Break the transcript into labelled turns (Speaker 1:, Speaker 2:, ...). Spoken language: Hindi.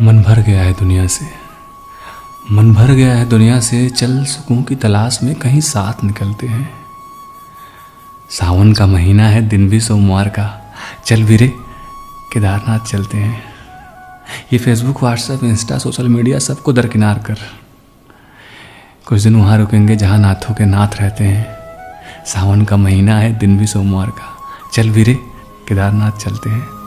Speaker 1: मन भर गया है दुनिया से। मन भर गया है दुनिया से, चल सुकून की तलाश में कहीं साथ निकलते हैं। सावन का महीना है, दिन भी सोमवार का। चल वीरे, केदारनाथ चलते हैं। ये Facebook WhatsApp Insta social media सबको दरकिनार कर। कुछ दिन वहाँ रुकेंगे जहाँ नाथों के नाथ रहते हैं। सावन का महीना है, दिन भी सोमवार का। चल वीरे, केदारनाथ चलते हैं।